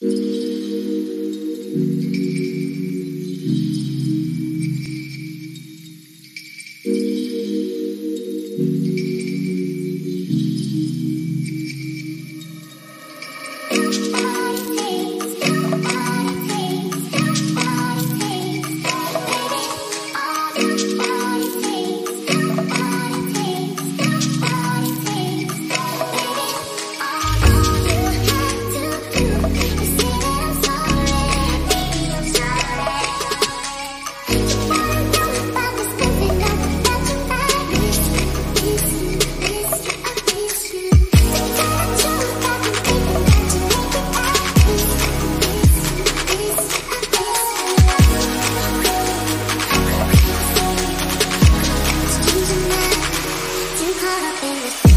Thank in the